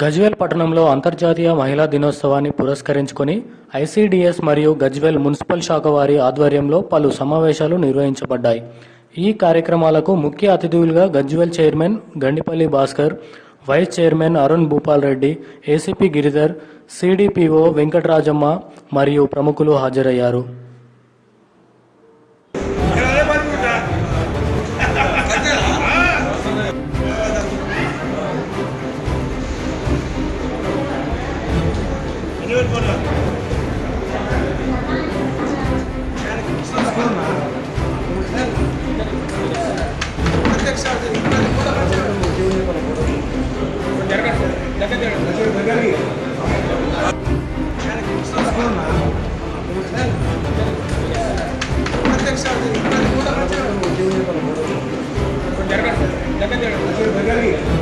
గజ్వేల్ పట్టణంలో అంతర్జాతీయ మహిళా దినోత్సవాన్ని పురస్కరించుకొని ఐసీడీఎస్ మరియు గజ్వేల్ మున్సిపల్ శాఖ వారి ఆధ్వర్యంలో పలు సమావేశాలు నిర్వహించబడ్డాయి. ఈ కార్యక్రమాలకు ముఖ్య అతిథులుగా Gajwel chairman Gandipalli Bhaskar vice chairman Arun Bhupal Reddy ACP Giridhar CDPO Venkatarajamma మరియు ప్రముఖులు హాజరయ్యారు. Yang berhasil.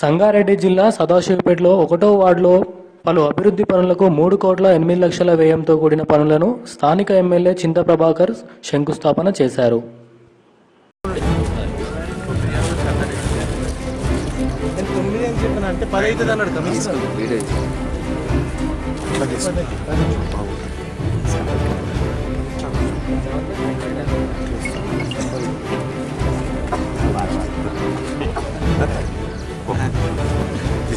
సంగారెడ్డి జిల్లా సదాశివపేటలో ఒకటో వార్డులో పలు అభివృద్ధి పనులకు మూడు కోట్ల ఎనిమిది లక్షల వ్యయంతో కూడిన పనులను స్థానిక ఎమ్మెల్యే చింత ప్రభాకర్ శంకుస్థాపన చేశారు. అంటే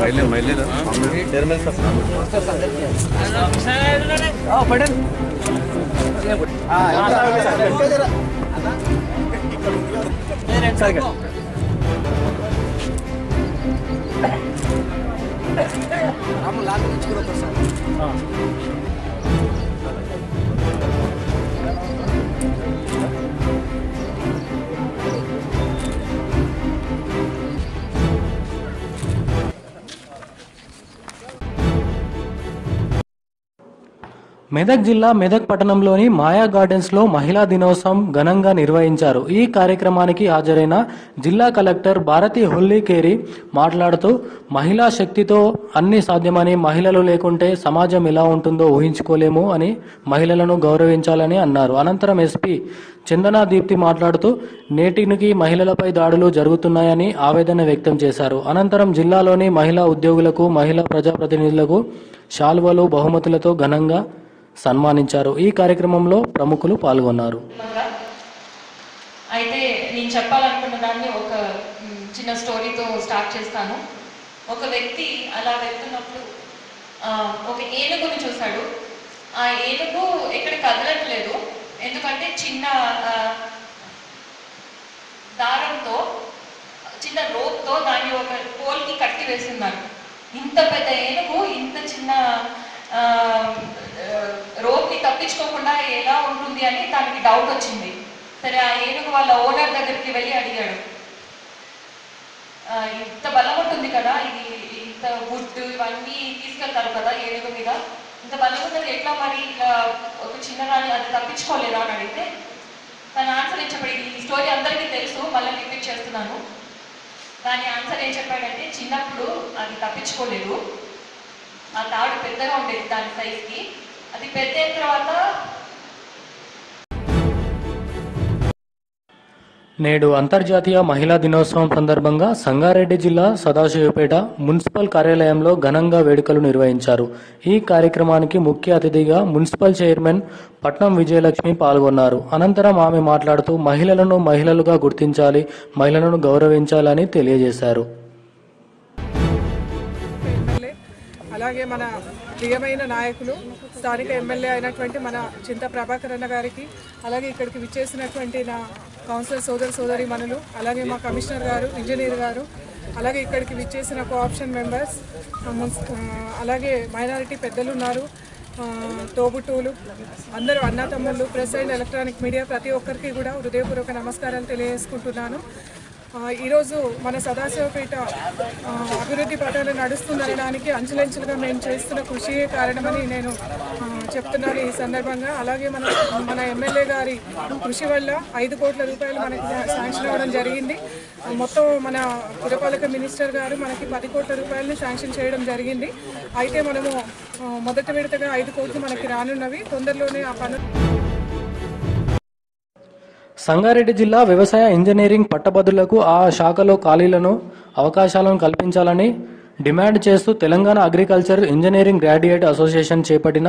ಮೈಲೆ ಮೈಲೆ ಚೇರ್ಮನ್ ಬಟನ್ ಸರ್ ರಾಮ ಲಾಲ್ ಸರ್ మెదక్ జిల్లా మెదక్ పట్టణంలోని మాయా గార్డెన్స్లో మహిళా దినోత్సవం ఘనంగా నిర్వహించారు. ఈ కార్యక్రమానికి హాజరైన జిల్లా కలెక్టర్ భారతి హొల్లీకేరి మాట్లాడుతూ మహిళా శక్తితో అన్ని సాధ్యమని మహిళలు లేకుంటే సమాజం ఎలా ఉంటుందో ఊహించుకోలేము అని మహిళలను గౌరవించాలని అన్నారు. అనంతరం ఎస్పీ చందనా దీప్తి మాట్లాడుతూ నేటికి మహిళలపై దాడులు జరుగుతున్నాయని ఆవేదన వ్యక్తం చేశారు. అనంతరం జిల్లాలోని మహిళా ఉద్యోగులకు మహిళా ప్రజాప్రతినిధులకు శాల్వలు బహుమతులతో ఘనంగా సన్మానించారు. ఈ కార్యక్రమంలో ప్రముఖులు పాల్గొన్నారు. అయితే నేను చెప్పాలనుకున్న దాన్ని ఒక చిన్న స్టోరీతో స్టార్ట్ చేస్తాను. ఒక వ్యక్తి అలా వెళ్తున్నప్పుడు ఒక ఏనుగుని చూశాడు. ఆ ఏనుగు ఎక్కడ కదలట్లేదు. ఎందుకంటే చిన్న దారంతో చిన్న రోప్తో దాన్ని ఒక పోల్కి కట్టి వేస్తున్నారు. ఇంత పెద్ద ఏనుగు ఇంత చిన్న రోప్ని తప్పించుకోకుండా ఎలా ఉంటుంది అని దానికి డౌట్ వచ్చింది. సరే ఆ ఏనుగు వాళ్ళ ఓనర్ దగ్గరికి వెళ్ళి అడిగాడు. ఇంత బలం ఉంటుంది కదా ఇది ఇంత గుడ్డు ఇవన్నీ తీసుకెళ్తారు కదా ఏనుగు మీద. ఇంత బలం ఉన్నది ఎట్లా మరి ఇలా ఒక చిన్నదాన్ని అది తప్పించుకోలేదా అని అడిగితే తన ఆన్సర్ ఇచ్చబడి ఈ స్టోరీ అందరికీ తెలుసు మళ్ళీ రిపీట్ చేస్తున్నాను. దాని ఆన్సర్ ఏం చెప్పాడంటే చిన్నప్పుడు అది తప్పించుకోలేదు. ఆ తాడు పెద్దగా ఉండేది దాని సైజ్కి అది పెద్ద అయిన తర్వాత నేడు అంతర్జాతీయ మహిళా దినోత్సవం సందర్భంగా సంగారెడ్డి జిల్లా సదాశివపేట మున్సిపల్ కార్యాలయంలో ఘనంగా వేడుకలు నిర్వహించారు. ఈ కార్యక్రమానికి ముఖ్య అతిథిగా మున్సిపల్ చైర్మన్ పట్నం విజయలక్ష్మి పాల్గొన్నారు. అనంతరం ఆమె మాట్లాడుతూ మహిళలను మహిళలుగా గుర్తించాలి మహిళలను గౌరవించాలని తెలియజేశారు. అలాగే మన ప్రియమైన నాయకులు స్థానిక ఎమ్మెల్యే అయినటువంటి మన చింత ప్రభాకర్ అన్న గారికి అలాగే ఇక్కడికి విచ్చేసినటువంటి నా కౌన్సిలర్ సోదర సోదరి మనులు అలాగే మా కమిషనర్ గారు ఇంజనీర్ గారు అలాగే ఇక్కడికి విచ్చేసిన కోఆప్షన్ మెంబర్స్ అలాగే మైనారిటీ పెద్దలు ఉన్నారు తోబుట్టువులు అందరూ అన్న తమ్ముళ్ళు ప్రెస్ అండ్ ఎలక్ట్రానిక్ మీడియా ప్రతి ఒక్కరికి కూడా హృదయపూర్వక నమస్కారాలు తెలియజేసుకుంటున్నాను. ఈరోజు మన సదాశివపేట అభివృద్ధి పటాలు నడుస్తుందనడానికి అంచులంచులుగా మేము చేస్తున్న కృషియే కారణమని నేను చెప్తున్నాను ఈ సందర్భంగా. అలాగే మన మన ఎమ్మెల్యే గారి కృషి వల్ల ఐదు కోట్ల రూపాయలు మనకి శాంక్షన్ అవ్వడం జరిగింది. మొత్తం మన పురపాలక మినిస్టర్ గారు మనకి పది కోట్ల రూపాయలని శాంక్షన్ చేయడం జరిగింది. అయితే మనము మొదటి విడతగా ఐదు కోట్లు మనకి రానున్నవి. తొందరలోనే ఆ పనులు సంగారెడ్డి జిల్లా వ్యవసాయ ఇంజనీరింగ్ పట్టభద్రులకు ఆ శాఖలో ఖాళీలను అవకాశాలను కల్పించాలని డిమాండ్ చేస్తూ Telangana agriculture engineering graduate association చేపట్టిన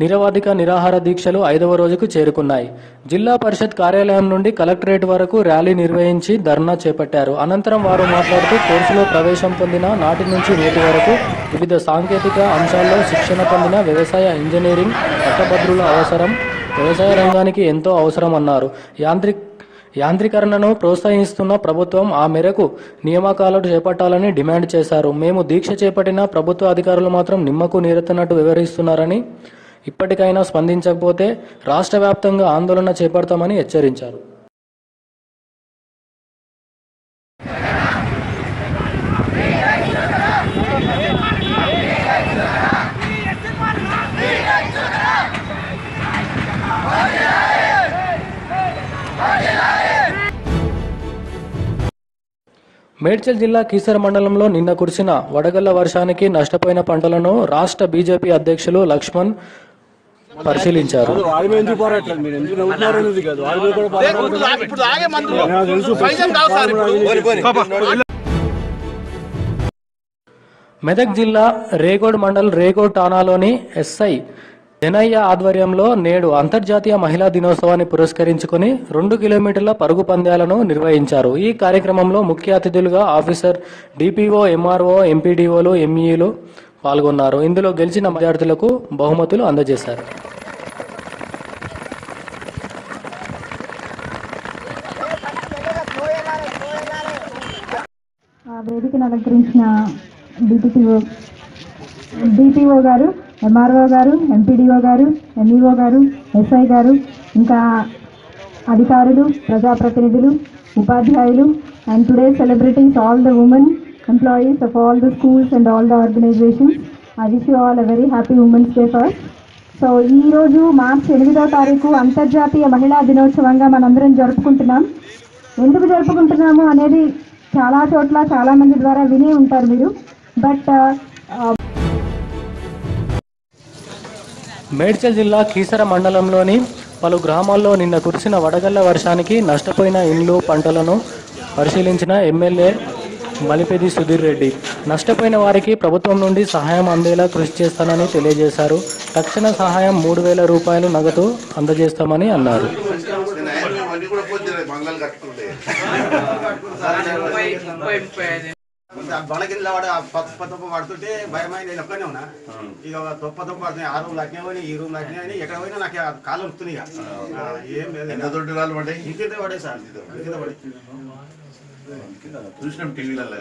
నిరవాధిక నిరాహార దీక్షలు ఐదవ రోజుకు చేరుకున్నాయి. జిల్లా పరిషత్ కార్యాలయం నుండి కలెక్టరేట్ వరకు ర్యాలీ నిర్వహించి ధర్నా చేపట్టారు. అనంతరం వారు మాట్లాడుతూ కోర్సులో ప్రవేశం పొందిన నాటి నుంచి నేటి వరకు వివిధ సాంకేతిక అంశాల్లో శిక్షణ పొందిన వ్యవసాయ ఇంజనీరింగ్ పట్టభద్రుల అవసరం వ్యవసాయ రంగానికి ఎంతో అవసరమన్నారు యాంత్రిక్ యాంత్రీకరణను ప్రోత్సహిస్తున్న ప్రభుత్వం ఆ మేరకు నియామకాలు చేపట్టాలని డిమాండ్ చేశారు. మేము దీక్ష చేపట్టిన ప్రభుత్వ అధికారులు మాత్రం నిమ్మకు నీరెత్తనట్టు వివరిస్తున్నారని ఇప్పటికైనా స్పందించకపోతే రాష్ట్ర వ్యాప్తంగా ఆందోళన చేపడతామని హెచ్చరించారు. మేడ్చల్ జిల్లా కీసర మండలంలో నిన్న కురిసిన వడగళ్ళ వర్షానికి నష్టపోయిన పంటలను రాష్ట్ర బీజేపీ అధ్యక్షులు లక్ష్మణ్ పరిశీలించారు. మెదక్ జిల్లా రేగోడ్ మండల్ రేగోడ్ టానాలోని ఎస్ఐ జనయ్య ఆధ్వర్యంలో నేడు అంతర్జాతీయ మహిళా దినోత్సవాన్ని పురస్కరించుకుని రెండు కిలోమీటర్ల పరుగు పందాలను నిర్వహించారు. ఈ కార్యక్రమంలో ముఖ్య అతిథులుగా ఆఫీసర్ డిపిఓ ఎంఆర్ఓ ఎంపీడీఓలు ఎంఈలు పాల్గొన్నారు. ఇందులో గెలిచిన విద్యార్థులకు బహుమతులు అందజేశారు. వేదికను అలంకరించిన డిటిపిఓ డిపిఓ గారు ఎంఆర్ఓ గారు ఎంపీడీఓ గారు ఎంఈఓ గారు ఎస్ఐ గారు ఇంకా అధికారులు ప్రజాప్రతినిధులు ఉపాధ్యాయులు and today celebrities all the women employees of all the schools and all the organisations I wish you all a very happy women's day first so ఈరోజు మార్చి ఎనిమిదో తారీఖు అంతర్జాతీయ మహిళా దినోత్సవంగా మనందరం జరుపుకుంటున్నాం. ఎందుకు జరుపుకుంటున్నాము అనేది చాలా చోట్ల చాలా మంది ద్వారా వినే ఉంటారు మీరు. బట్ మేడ్చల్ జిల్లా కీసర మండలంలోని పలు గ్రామాల్లో నిన్న కురిసిన వడగళ్ళ వర్షానికి నష్టపోయిన ఇండ్లు పంటలను పరిశీలించిన ఎమ్మెల్యే మలిపెది సుధీర్ రెడ్డి. నష్టపోయిన వారికి ప్రభుత్వం నుండి సహాయం అందేలా కృషి చేస్తానని తెలియజేశారు. తక్షణ సహాయం మూడు వేల రూపాయలు నగదు అందజేస్తామని అన్నారు. బొలకింద వాడు పత్త తొప్ప పడుతుంటే భయమైంది. నేను ఒక్కనే ఉన్నా. ఇక తొప్ప తొప్ప పడుతున్నాయి ఆ రూమ్ లక్నే పోయి ఈ రూమ్ లక్నే అని ఎక్కడ పోయినా నాకు కాళ్ళు వస్తున్నాయి ఏం లేదు. ఎంత దొడ్డు రాళ్ళు పడ్డాయి ఇంకింత పడే సార్? ఇంకింత పడే? చూసినాం టీవీలలో